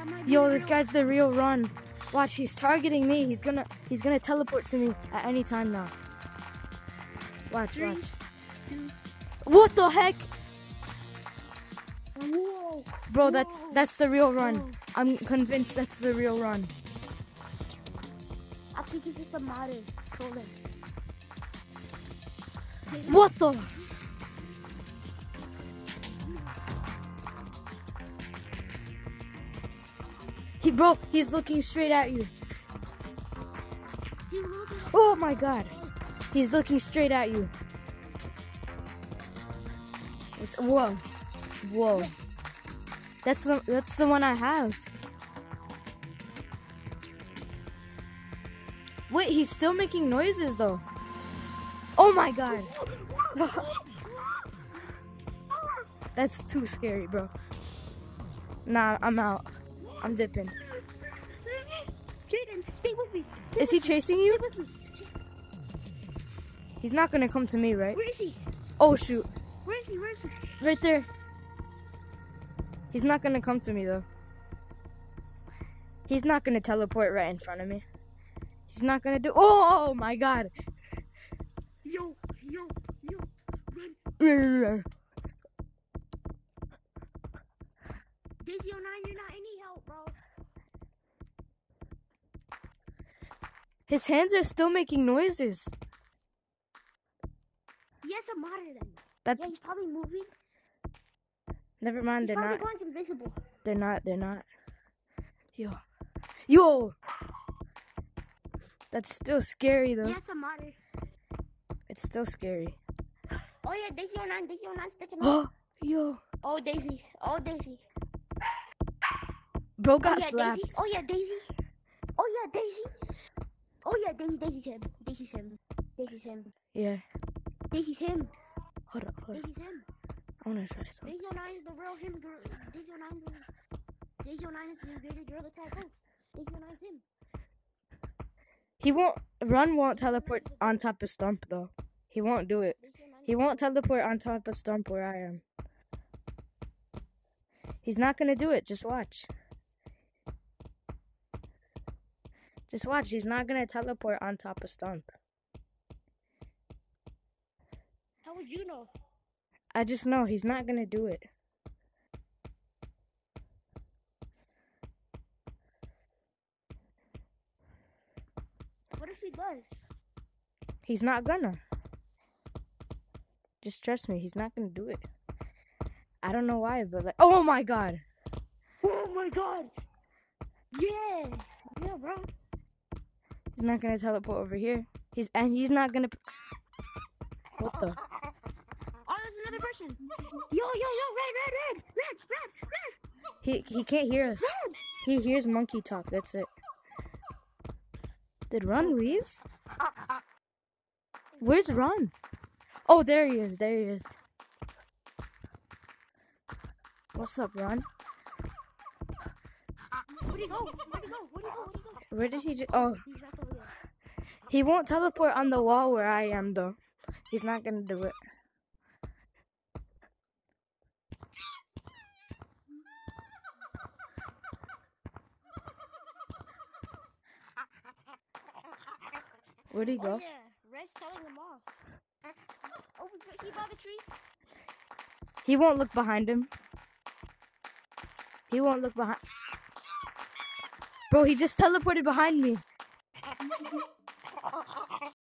That might be Yo, this guy's the real run. Watch, he's targeting me. He's gonna he's gonna teleport to me at any time now. Watch, Three, watch. two, What the heck? Whoa. Bro, that's Whoa. that's the real run. Whoa. I'm convinced that's the real run. I think it's just a modern trolling. What the? He bro, he's looking straight at you. Oh my god. He's looking straight at you. It's, whoa. Whoa. That's the that's the one I have. Wait, he's still making noises though. Oh my god. That's too scary, bro. Nah, I'm out. I'm dipping. Jayden, stay with me. Is he chasing you? Stay me. He's not gonna come to me, right? Where is he? Oh shoot. Where is he? Where is he? Right there. He's not gonna come to me though. He's not gonna teleport right in front of me. He's not gonna do. Oh, oh, oh my god! Yo, yo, yo, run. Daisy 09, you're not His hands are still making noises. Has a monitor then. That's Yeah, he's probably moving. never mind. He's They're not. going invisible. They're not. They're not. Yo, yo. That's still scary though. Has a monitor. It's still scary. Oh yeah, Daisy 09, Daisy 09, stitch him. Oh, yo, Oh Daisy, oh Daisy. bro Oh yeah, slapped. Daisy. Oh yeah, Daisy. Oh yeah, Daisy. Oh yeah, Daisy, Daisy's him. Daisy's him. Daisy's him. Yeah. Daisy's him. Hold up, hold up. Daisy's him. I wanna try something. Daisy 09 is the real him. Girl. Daisy 09 is the, Daisy 09 is the greatest Gorilla Tag host. Daisy 09 is him. He won't run. Won't teleport on top of Stump though. He won't do it. He won't teleport on top of Stump where I am. He's not gonna do it. Just watch. Just watch. He's not gonna teleport on top of Stump. How would you know? I just know he's not gonna do it. What if he does? He's not gonna. Just trust me. He's not gonna do it. I don't know why, but like, oh my god. Oh my god! Yeah! Yeah, bro. He's not gonna teleport over here. He's and he's not gonna. What the? Oh, there's another person. Yo, yo, yo, red, red, red, red, red, red, He he can't hear us. red. He hears monkey talk. That's it. Did Run leave? Where's Run? Oh, there he is. There he is. What's up, Run? Where'd he go? Where'd he go? Where'd he go? Where'd he go? Where did he just? Oh, He's back over there. He won't teleport on the wall where I am though. He's not gonna do it. Where'd he Oh go? yeah, Red's telling him off. Oh, he by the tree. He won't look behind him. He won't look behind. Bro, he just teleported behind me.